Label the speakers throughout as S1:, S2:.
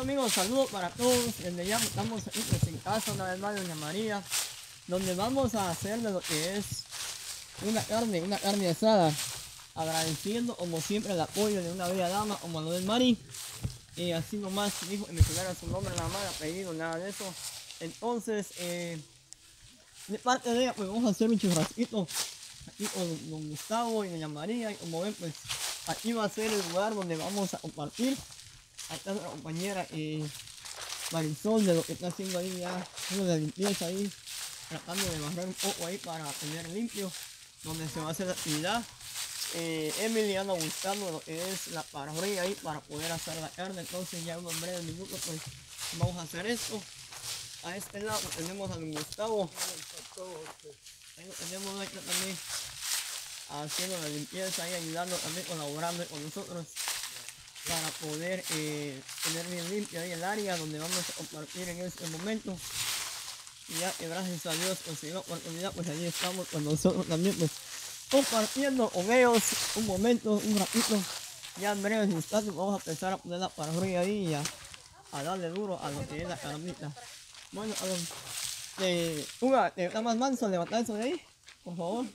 S1: Amigos, saludos para todos. Desde ya estamos en casa una vez más Doña María, donde vamos a hacer de lo que es una carne, una carne asada, agradeciendo como siempre el apoyo de una bella dama como Manuel Mari. Y así nomás dijo que mencionara su nombre nada más, apellido, nada de eso. Entonces, eh, de parte de ella, pues vamos a hacer un churrasquito aquí con don Gustavo y Doña María. Y como ven, pues aquí va a ser el lugar donde vamos a compartir. Nuestra compañera eh, Marisol de lo que está haciendo ahí ya, uno de limpieza ahí, tratando de barrer un poco ahí para tener limpio, donde se va a hacer la actividad. Eh, Emily anda buscando lo que es la parrilla ahí para poder hacer la carne, entonces ya en unos breves minutos pues vamos a hacer esto. A este lado tenemos a Gustavo, tenemos ahí también haciendo la limpieza ahí, ayudando también, colaborando con nosotros para poder eh, tener bien limpio ahí el área donde vamos a compartir en este momento. Y ya que gracias a Dios consiguió oportunidad, pues allí estamos con nosotros también, pues compartiendo con un momento, un ratito. Ya en breves instantes vamos a empezar a poner la parrilla ahí y a, a darle duro a lo que es la carnita. Bueno, a ver, eh, ¿te está más manso? Levanta eso de ahí, por favor,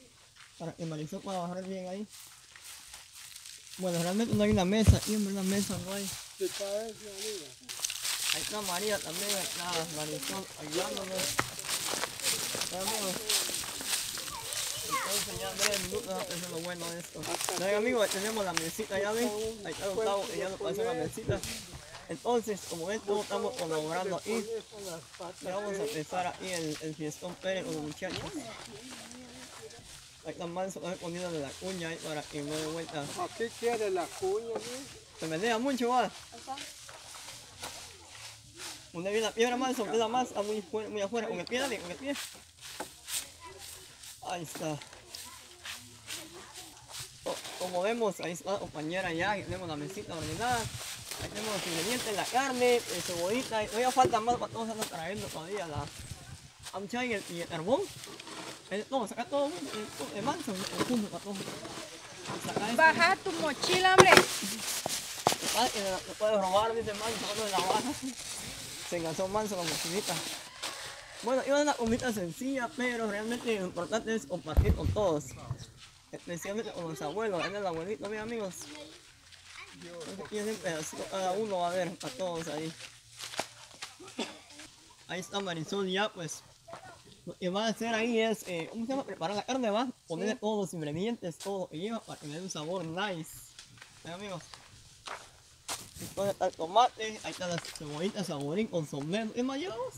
S1: para que Marisol pueda bajar bien ahí. Bueno, realmente no hay una mesa, en una mesa no hay. Ahí está María también, está Marisol ayudándonos. Amigos. Entonces ya en breves minutos eso es lo bueno de esto. Ven amigos, tenemos la mesita, ya ven. Ahí está Gustavo, ya nos pasó la mesita. Entonces, como ven, todos estamos colaborando aquí. Ya vamos a empezar ahí el, el fiestón Pérez con los muchachos. Ahí está Manso también poniéndole la cuña ahí para que no dé vuelta.
S2: Aquí quiere la cuña.
S1: Se me deja mucho, va. Donde viene la piedra más, donde la más, ah, muy, muy afuera, con el pie, dale, con el pie. Ahí está. Co- Como vemos, ahí está la compañera ya, ahí tenemos la mesita ordenada. Ahí tenemos los ingredientes, la carne, el cebollita, todavía falta más para todos trayendo todavía la ancha y el, y el carbón. Eh, No, saca todo, el, el manso, el punto para todo. Saca.
S3: Baja tu mochila, hombre.
S1: Ah, que me me puede robar, dice Manso, solo de la baja. Se enganchó Manso la mochilita. Bueno, iba a una comida sencilla, pero realmente lo importante es compartir con todos. Especialmente con los abuelos, el abuelito, mis amigos. Entonces, pedacito cada uno va a ver, a todos ahí. Ahí está Marisol ya, pues. Lo que va a hacer ahí es, eh, ¿cómo se llama? Preparar la carne, va. Ponerle todos los ingredientes, todo lo que lleva para que le dé un sabor nice. ¿Ven, amigos? Entonces está el tomate, ahí está la cebollita, saborín, consomé. ¿Qué más llevamos?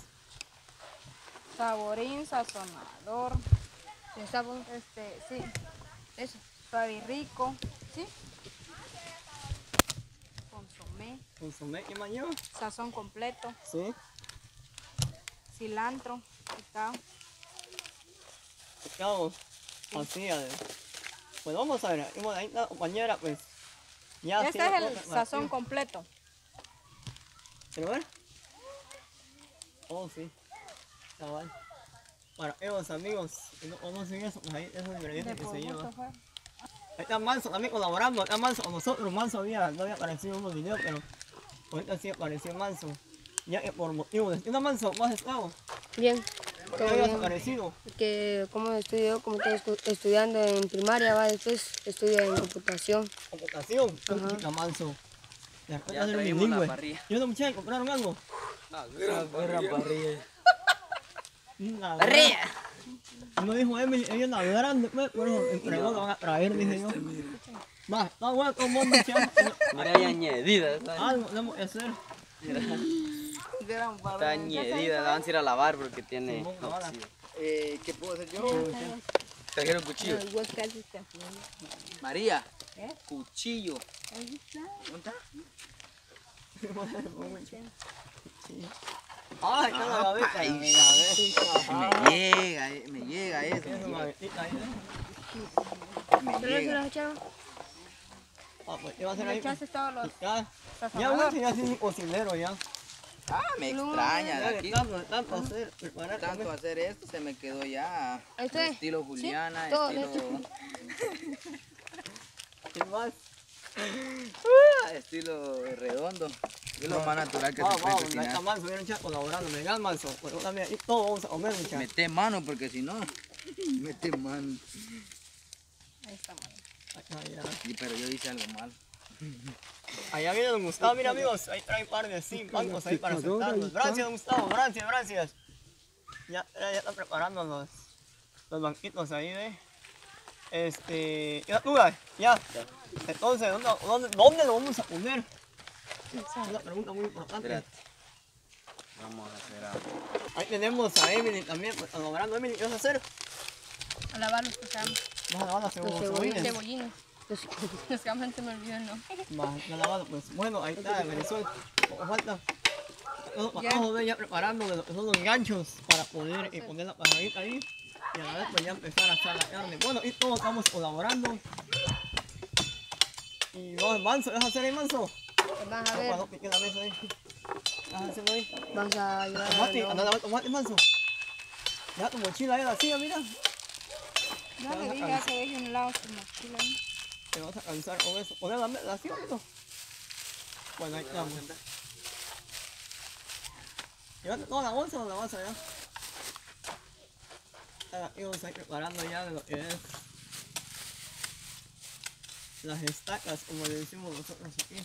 S3: Saborín, sazonador.
S4: Sabor.
S3: Este, sí. Eso. Suave rico. ¿Sí? Consomé.
S1: Consomé, ¿qué más lleva?
S3: Sazón completo.
S1: Sí.
S3: Cilantro. Picado.
S1: Pescado. Así, a ver. Pues vamos a ver, está la compañera, pues. Ya
S3: Este es el sazón completo.
S1: ¿Pero ver? Oh, sí. Cabal. Para ellos, amigos, que no conocen eso, pues ahí esos ingredientes
S3: De
S1: que se
S3: fue.
S1: Ahí está Manso también colaborando, acá Manso con nosotros, Manso había, no había aparecido en unos videos, pero ahorita sí apareció Manso. Ya que por motivos de... ¿Qué onda Manso? ¿Cómo has estado?
S4: Bien.
S1: ¿Por qué habías aparecido?
S4: Que como estudio, como estoy estu- estudiando en primaria, va, después estudio en computación.
S1: Computación.
S4: Ajá.
S1: Chica Manso. Ya,
S5: Ya
S1: un
S5: traímos la parrilla.
S1: ¿Y una muchacha compraron algo?
S5: La gran parrilla.
S1: Una
S5: ¡Parrilla!
S1: No dijo Emily, ella es una grande, pues, pero entregó, la van a traer, dije yo. Va, está bueno como muchacha.
S5: Mira, ya añadida. ¿sabes?
S1: Algo tenemos que hacer.
S5: Está añadida, la van a ir a lavar porque tiene óxido.
S2: Eh, ¿Qué puedo hacer yo?
S5: Trajeron cuchillo. María.
S3: ¿Eh?
S5: Cuchillo. ¿Dónde está?
S1: Ay, está la.
S5: Me llega, eh, me llega eso. Me
S4: ¿Pero se
S5: llega.
S4: los echaron?
S1: Ah, pues, ¿qué va a ahí? Ya, ya.
S5: Ah, me extraña de aquí.
S1: tanto, hacer, preparar.
S5: Tanto
S1: comer.
S5: hacer esto se me quedó ya.
S4: Este.
S5: Estilo Juliana,
S4: todo
S5: estilo.
S1: ¿Qué más?
S5: estilo redondo. Es lo más natural que
S1: Vamos,
S5: se puede
S1: vamos, ahí está
S5: cocinar.
S1: Manso, viene un chat colaborando, me digan Manso. Pues también, y todos vamos a comer, muchachos.
S5: Mete mano porque si no, mete mano.
S3: Ahí está, mano.
S1: Allá,
S5: Sí, pero yo hice algo mal.
S1: Allá viene don Gustavo, mira amigos, ahí trae un par de sí, bancos ahí para sentarnos. Gracias, don Gustavo, gracias, gracias. Ya, ya, ya están preparando los, los banquitos ahí, ¿ve? Este, ya, tú, ya. Entonces, ¿dónde, dónde, dónde lo vamos a poner? Esa es una pregunta muy importante.
S5: Espérate. Vamos a hacer algo.
S1: Ahí tenemos a Emily también, pues, logrando. Emily, ¿qué vas a hacer?
S3: A lavar los pescados.
S1: Vas a lavar
S4: cebollines.
S1: cebollines.
S3: Cebollines. A se me el nombre.
S1: Lavado, pues bueno, ahí está, Venezuela. Falta. Ya preparando que son los ganchos para poder eh, poner la pajarita ahí. Y a la vez pues ya empezar a asar la carne. Bueno, y todos estamos colaborando. Y vamos, Manso, ¿vas a hacer ahí, Manso?
S4: Pues Vamos a ver,
S1: para no pique la mesa ahí. ¿Vas a hacerlo ahí?
S4: vamos a llevar
S1: Tomate,
S4: a
S1: anda a tomate, Manso. Deja tu mochila ahí vacía, mira.
S3: Le deje un lado su mochila ahí.
S1: Te vas a cansar con eso. Poner la mesa así, amigo. Bueno, ahí estamos. Llévate toda la bolsa o la vas allá. Ahora íbamos ahí preparando ya de lo que es las estacas, como le decimos nosotros aquí,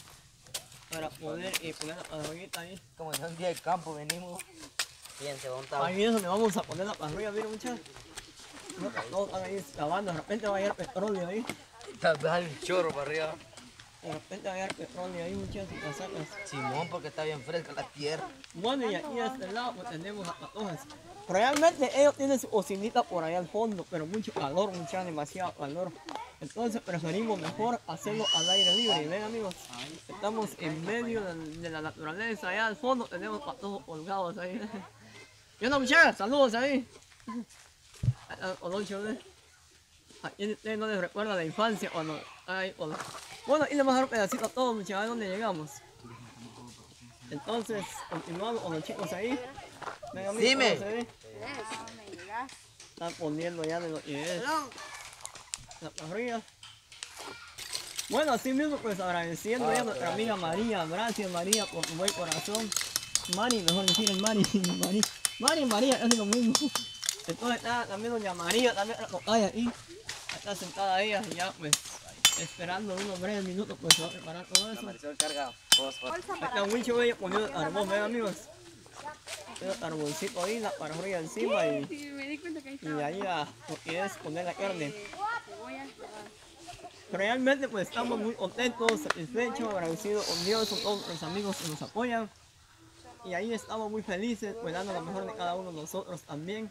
S1: para poder eh, poner la parrillita ahí.
S5: Como en un día de campo venimos. Fíjense, vamos a
S1: Ahí es donde vamos a poner la parrilla, miren muchachos. No, todos están ahí lavando, de repente va a llegar petróleo ahí.
S5: Dar el chorro para arriba.
S1: De repente va a llegar petróleo ahí muchachos y sacas.
S5: Simón, porque está bien fresca la tierra.
S1: Bueno, y aquí a este lado pues tenemos las patojas. Realmente ellos tienen su cocinita por allá al fondo, pero mucho calor, mucha demasiado calor. Entonces preferimos mejor hacerlo al aire libre. Ven amigos, estamos en medio de, de la naturaleza. Allá al fondo tenemos patojos colgados ahí. Y una muchacha, saludos ahí. Olocho, ¿eh? ¿A quién de ustedes no les recuerda la infancia cuando... Ay, hola. Bueno, y le vamos a dar un pedacito a todos, muchachos, a ver dónde llegamos. Entonces, continuamos con los chicos ahí. Venga, amigos,
S5: Dime.
S1: ¿cómo se ve? Están poniendo ya de lo que es la parrilla. Bueno, así mismo, pues agradeciendo ya a nuestra amiga María. Gracias, María, por tu buen corazón. Mari, mejor decir el Mari. Mari, Mari María, es lo mismo. Entonces está también doña María, también la tocaya ahí. Está sentada ella, ya pues, esperando unos breves minutos, pues se va a preparar todo eso.
S5: Carga fósforo.
S1: Ahí está Wincho Bella poniendo el carbón, ven amigos. El carboncito ahí, la parrilla encima y,
S3: Sí, me di cuenta que ahí
S1: y ahí a lo que es poner la carne. Realmente pues estamos muy contentos, satisfechos, agradecidos con Dios, con todos nuestros amigos que nos apoyan. Y ahí estamos muy felices, pues dando lo mejor de cada uno de nosotros también.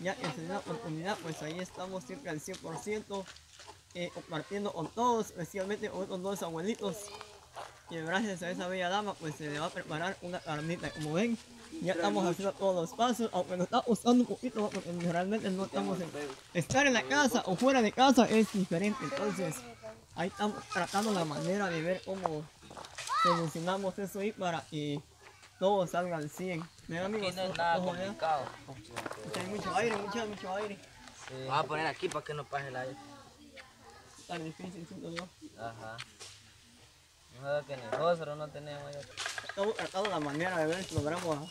S1: Ya que se da oportunidad, pues ahí estamos siempre al 100%, eh, compartiendo con todos, especialmente con estos dos abuelitos. Y gracias a esa bella dama, pues se le va a preparar una carnita. Como ven, ya estamos haciendo todos los pasos, aunque nos está costando un poquito, porque realmente no estamos en... Estar en la casa o fuera de casa es diferente, entonces ahí estamos tratando la manera de ver cómo solucionamos eso ahí para que todo salga al 100. Ven amigos,
S5: no es nada complicado.
S1: hay mucho aire, mucho, mucho aire.
S5: Vamos a poner aquí para que no pase el aire.
S1: Tan difícil, siento yo.
S5: Ajá. No que fósforo no tenemos.
S1: Estamos tratando la manera de ver si logramos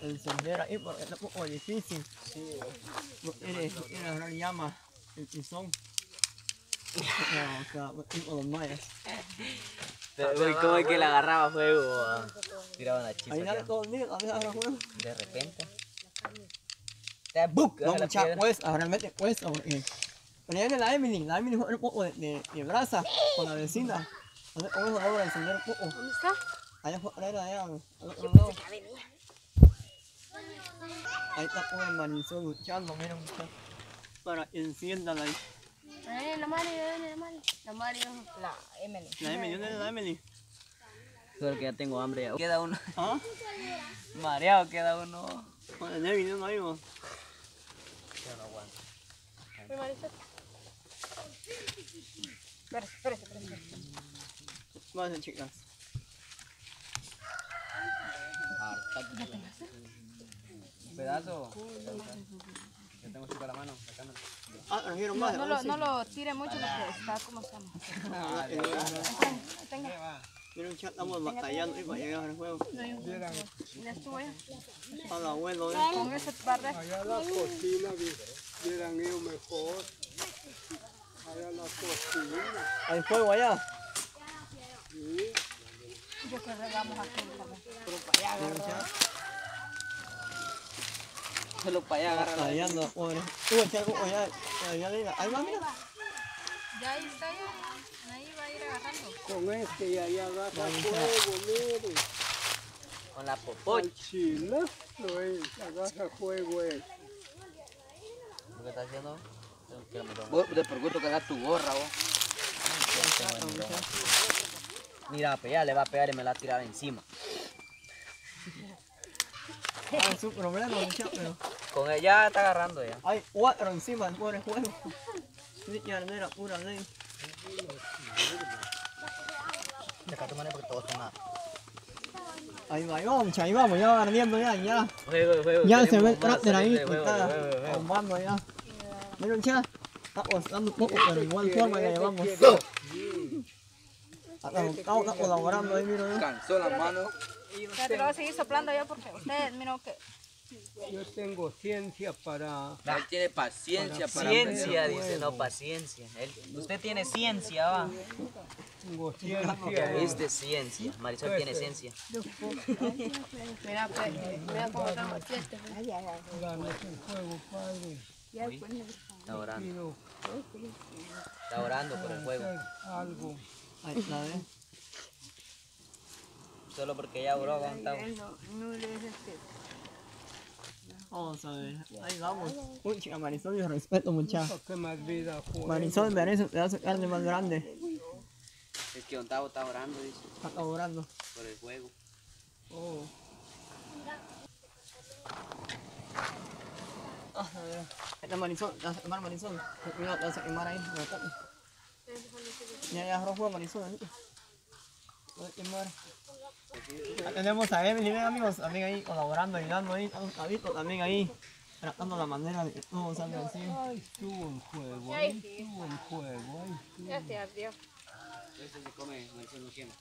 S1: encender ahí, porque es un poco difícil. No quiere, no quiere agarrar llama el tizón. O sea, tipo los mayas.
S5: Uy, ¿cómo es que le agarraba fuego? Tiraban chispa
S1: Ahí a
S5: de repente. Te buc,
S1: No,
S5: la
S1: mucha
S5: piedra.
S1: cuesta, realmente cuesta porque... Pero ya viene la Emily, la Emily un poco de, de, de brasa con la vecina. Entonces un poco.
S4: ¿Dónde está?
S1: Allá afuera era allá, al otro lado. Ahí está pobre Marisol luchando, mira muchachos. Para que enciendan ahí.
S4: La Mari, la Mari. La Mari, la Emily.
S1: La Emily, ¿dónde es la Emily?
S5: Porque ya tengo hambre ya. Queda uno.
S1: ¿Ah?
S5: Mareado queda uno.
S1: Con el Emily, no ahí, vos.
S3: Espérese, espérese, espérese.
S1: Váyanse, chicas.
S5: Un pedazo. Yo tengo chico a la mano, sacándolo.
S1: Ah, trajeron
S3: No,
S1: más.
S3: no,
S1: ahora
S3: lo, no lo tire mucho porque está como estamos.
S1: Ah, eh,
S3: Tenga.
S1: Miren, ya estamos batallando ahí para llegar al juego.
S3: Ya estuvo ya.
S1: Al abuelo, ¿eh?
S3: Con ese par de...
S2: allá la cocina, vieran ellos mejor. Allá la cocina.
S1: Hay fuego allá.
S2: Sí.
S3: Yo que regamos aquí también.
S1: Miren, ya.
S5: Solo para allá agarra la
S1: Batallando, pobre. Uy, ya, uy, allá, allá, mira. Ahí va, mira.
S3: Ya ahí está ya. Agarrando.
S2: Con este y allá agarra fuego, mire.
S5: con la popocha.
S2: Lo es, agarra fuego él.
S5: ¿Qué estás haciendo? Vos te pregunto que hagas tu gorra, vos. Mira, pues ya le va a pegar y me la va a tirar encima.
S1: Ah, su problema, pero.
S5: Con ella está agarrando ya.
S1: Hay cuatro encima del pobre juego. Era pura ley.
S5: Porque todos son nada.
S1: Ahí va, ahí vamos, ahí vamos, ya va ardiendo ya, ya. Ya se ve el cráter ahí, está bombando ya. Miren, ya. Estamos dando poco, pero igual forma que llevamos. Estamos, colaborando ahí, miren. ¿eh?
S5: Cansó la mano.
S3: Ya te lo voy a seguir soplando yo porque usted, mira que...
S2: Yo tengo ciencia para...
S5: Él tiene paciencia para
S6: Ciencia,
S5: aprender.
S6: dice, no paciencia. Él- usted tiene ciencia, va.
S2: Tengo ciencia.
S6: Viste ciencia. Marisol tiene ciencia.
S3: Mira, pues, mira cómo estamos.
S2: Danos el fuego, Padre.
S6: Está orando. Está orando por el juego.
S2: algo.
S1: Ahí está, ¿eh?
S6: Solo porque ya oró, aguantado.
S1: Vamos a ver, ahí vamos. Uy, chica, Marisol, yo respeto mucha.
S2: Que más vida juegue.
S1: Marisol merece un pedazo de carne más grande.
S5: Es que Ontavo está orando, dice,
S1: Está colaborando.
S5: por el juego.
S1: Oh. Ah, a ver. Esta Marisol, la a quemar Marisol. Cuidado, te vas a quemar ahí. Ya, ya, rojo Marisol. ahí. Puede quemar. Ya tenemos a Emily, ven amigos, también ahí colaborando, ayudando ahí. A Vito también ahí. Tratando la manera de que todo salga así.
S2: Ay, estuvo en juego, ahí estuvo en juego, ahí
S3: Ya te ardió.
S5: Este se come, Marisol no quema.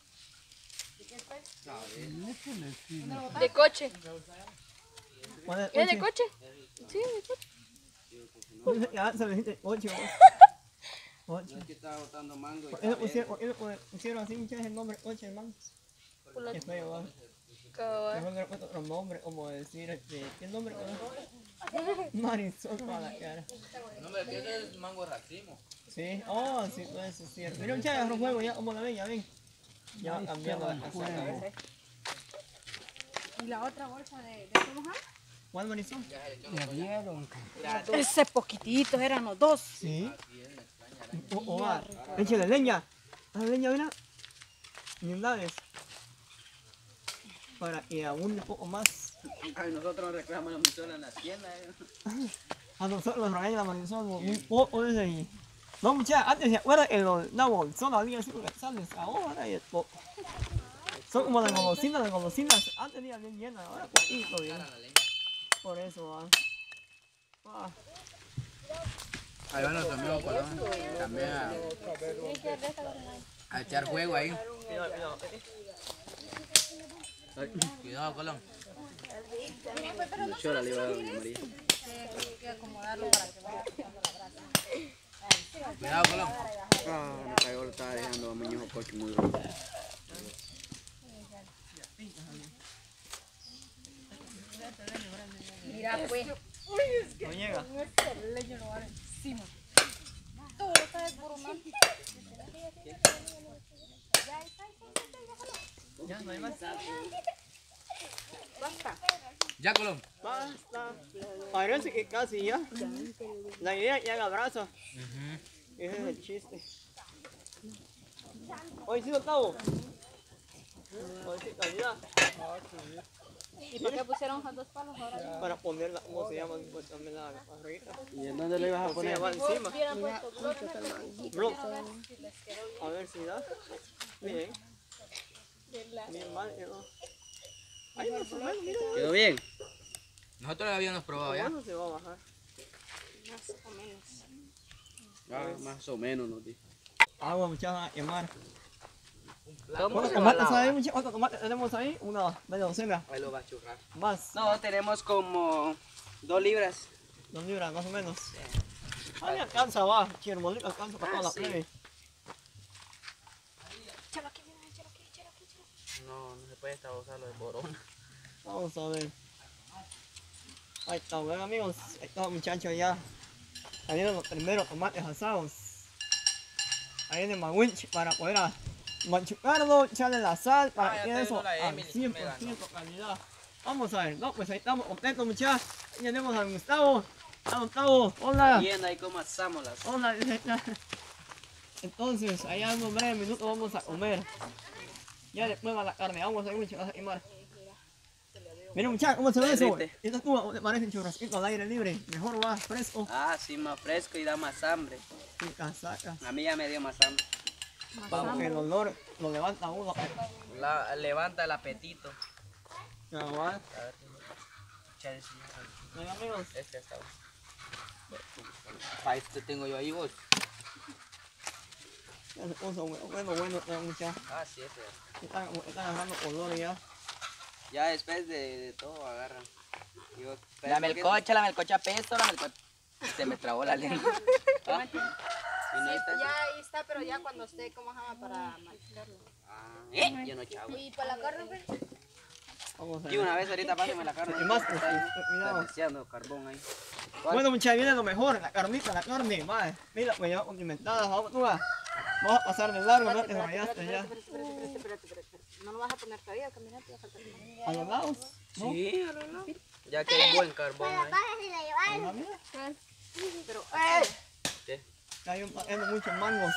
S3: De coche.
S1: Pone
S3: ¿Es de
S1: ocho.
S3: coche? Sí, de coche.
S1: Ya se le dijiste ocho. Ocho.
S5: Es que estaba botando mango y
S1: ¿Por qué le pusieron, qué así muchachos el nombre ocho hermanos?
S3: Por la
S1: Qué feo, ¿va?
S3: cabal.
S1: Mejor le puesto otro nombre, como decir, este, ¿qué nombre? Marisol para la cara.
S5: No, pero que es mango racimo.
S1: Sí, oh, sí, puede ser cierto. Mira un chay, agarró juego ya, como la ven, ya ven. Ya va cambiando la casa.
S3: ¿Y la otra bolsa de, de?
S1: ¿Cuál Marisol?
S2: Me dieron.
S3: Ese poquitito, eran los dos.
S1: Sí. Oh, oh. Échale leña. Dale leña, mira. Humildades. Para que abunde un poco más.
S5: Ay, nosotros reclamamos la Marisol en la tienda. eh.
S1: A nosotros nos regaña la poco desde ahí. No, muchachos, antes se acuerdan que los la bolsona había cinco quetzales, ahora es poco. Son como las golosinas, las golosinas. Antes era bien llenas, ahora poquito bien. Por eso va. Ah,
S5: Ahí van nuestros amigos Colón. También a, a echar juego ahí.
S1: Cuidado,
S5: Colón. Llora, le iba a dar doña María.
S3: Hay que acomodarlo para que vaya.
S5: Cuidado, Colón. Ah, me cayó, lo estaba dejando a mi hijo coche muy duro.
S3: Mira, pues.
S1: No llega.
S3: Todo está desboronando.
S1: Ya, no hay más.
S3: Basta.
S5: Ya, Colón.
S1: Basta. Parece que casi ya. La idea ya la abraza. Ese es el chiste. Hoy sí lo acabo. Hoy sí calidad.
S3: ¿Y por qué pusieron esos dos palos ahora?
S1: Para ponerla, ¿cómo se llama? Pues también la barriguita.
S5: ¿Y en dónde le ibas a
S1: Sí, va encima.
S3: Bloques.
S1: Bro. A ver si da. Bien. Bien mal, ¿no? Ay, más o menos, mira.
S5: ¿Quedó bien? Nosotros lo habíamos probado ya.
S1: ¿Cuándo se va a bajar?
S5: Ah, más o menos nos dijo.
S1: Agua, muchachos, a quemar. ¿Cuántos tomates hay, muchachos? ¿Cuántos tomates tenemos ahí? Una media docena.
S6: Ahí lo va a churrar.
S1: Más.
S6: No, tenemos como dos libras.
S1: Dos libras, más o menos. Ahí alcanza, va. Chirmolito alcanza para toda la
S6: Ah, sí.
S1: plebe.
S6: Se puede estar usando de borona.
S1: Vamos a ver. Ahí está, bueno amigos. Ahí está muchachos ya. Ahí vienen los primeros tomates asados. Ahí viene Maguinchi para poder machucarlo, echarle la sal para
S6: Ah,
S1: que eso al
S6: Emily,
S1: 100% calidad. Vamos a ver, no, pues ahí estamos contentos muchachos. Ahí tenemos a Gustavo. Hola Gustavo, hola.
S6: Viendo ahí cómo asamos las.
S1: Hola. Entonces, allá en un breve minuto vamos a comer. Ya después va la carne. Vamos a ver, muchachos, a quemar. Miren, muchachos, ¿cómo se ve eso?
S6: Derrite.
S1: Esta cuba te parece churrasquito al aire libre. Mejor va, fresco.
S6: Ah, sí, más fresco y da más hambre.
S1: Sin casaca.
S6: A mí ya me dio más hambre.
S1: Vamos, el olor lo levanta uno.
S6: La- levanta el apetito.
S1: Ya va.
S6: A ver.
S1: Miren, amigos.
S6: Este está. Para este tengo yo ahí vos.
S1: Puso bueno, bueno, bueno, ya, muchachos.
S6: Ah, sí, ese.
S1: Están, están agarrando olor ya.
S6: Ya después de, de todo agarran. Digo,
S5: Dame el coche, dame el coche a pesto, dame el coche. Se me trabó la lengua.
S6: ¿Ah? Y no está ese?
S3: Ya ahí está, pero ya cuando esté, ¿cómo se llama? Para machucarlo.
S6: Ah, ¿eh? Yo no chavo.
S3: Y para la carne, pues.
S1: Vamos a
S6: Y una vez ahorita pásame la carne.
S1: Y más,
S6: Está
S1: pues, cuidado.
S6: Está carbón ahí.
S1: Bueno muchachos, viene lo mejor, la carnita, la carne, madre. Mira, pues ya condimentada, vamos, tú vas. Vamos a pasar de largo, no te rayaste ya.
S3: Espérate, espérate, espérate, espérate. No lo vas a poner todavía, caminate,
S1: A los lados, ¿no?
S6: Sí, a lo lado. Ya que hay buen carbón ahí.
S1: Mira,
S3: Pero,
S6: ¿Qué?
S1: que hay muchos mangos.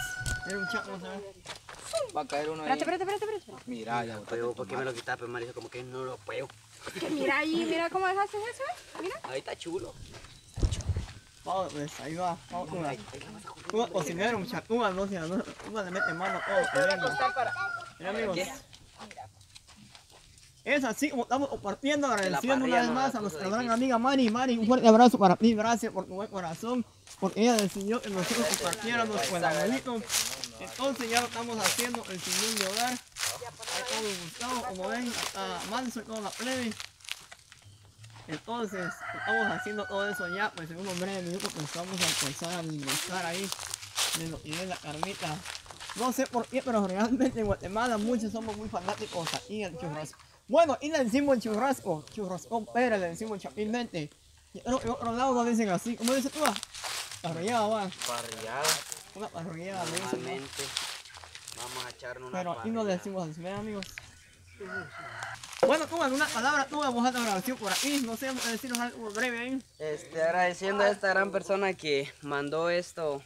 S1: Mira un chaco.
S5: Va a caer uno ahí.
S3: espérate, espérate, espérate, espérate.
S5: Mira, ya
S6: Pero, ¿por qué me lo quitas, pues, Marisa? Como que no lo puedo.
S3: Mira ahí, mira cómo dejaste eso, ¿eh? Mira.
S6: Ahí está chulo.
S1: Vamos, pues, ahí va, vamos, tú vas cocinero, muchachos, tú vas, no, si no, vas, le metes mano a todo. Mira, amigos. Es así como estamos compartiendo, agradeciendo una vez
S6: no
S1: más a nuestra gran amiga Mari. Mari, un fuerte abrazo para ti, gracias por tu buen corazón, porque ella decidió que nosotros compartiéramos con el abuelito. Entonces ya lo estamos haciendo el sillón de hogar. Ahí todo Gustavo, como ven, hasta manso y toda la plebe. Entonces, estamos haciendo todo eso ya, pues en unos breves minutos pues vamos a empezar a almorzar ahí de lo que es la carnita. No sé por qué, pero realmente en Guatemala muchos somos muy fanáticos aquí al churrasco. Bueno, y le decimos el churrasco, churrasco pera, le decimos chapilmente. Y en en otro lado no dicen así, ¿cómo dices tú? ah? Parrillada, va.
S6: Parrillada.
S1: Una parrillada.
S6: Vamos a echarnos una
S1: Pero aquí no le decimos así, ¿ven, amigos? Bueno, tú alguna palabra, tú vamos a dar grabación por aquí, no sé, decirnos algo breve ahí.
S6: Este, agradeciendo a esta gran persona que mandó esto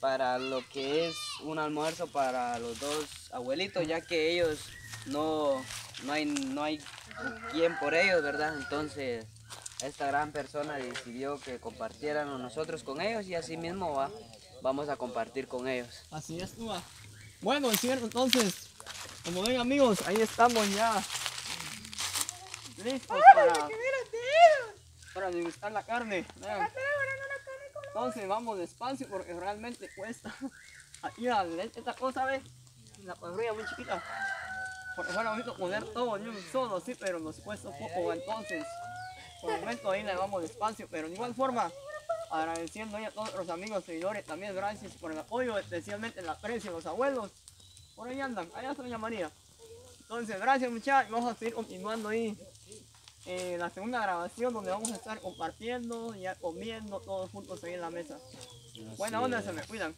S6: para lo que es un almuerzo para los dos abuelitos, ya que ellos no, no hay, no hay quien por ellos, ¿verdad? Entonces, esta gran persona decidió que compartiéramos nosotros con ellos y así mismo va, vamos a compartir con ellos.
S1: Así es, tú. Bueno, es cierto, entonces, como ven amigos, ahí estamos ya. Listos para, para degustar la carne. vean. Entonces vamos despacio porque realmente cuesta. Aquí la esta cosa, ¿ves? La parrilla muy chiquita. Porque fuera bonito poner todo en un solo, sí, pero nos cuesta un poco. Entonces, por el momento ahí le vamos despacio, pero de igual forma, agradeciendo a todos los amigos seguidores, también gracias por el apoyo, especialmente el aprecio a los abuelos. Por ahí andan, allá está doña María. Entonces, gracias muchachos, vamos a seguir continuando ahí eh, la segunda grabación donde vamos a estar compartiendo, ya comiendo todos juntos ahí en la mesa. Buena onda, se me cuidan.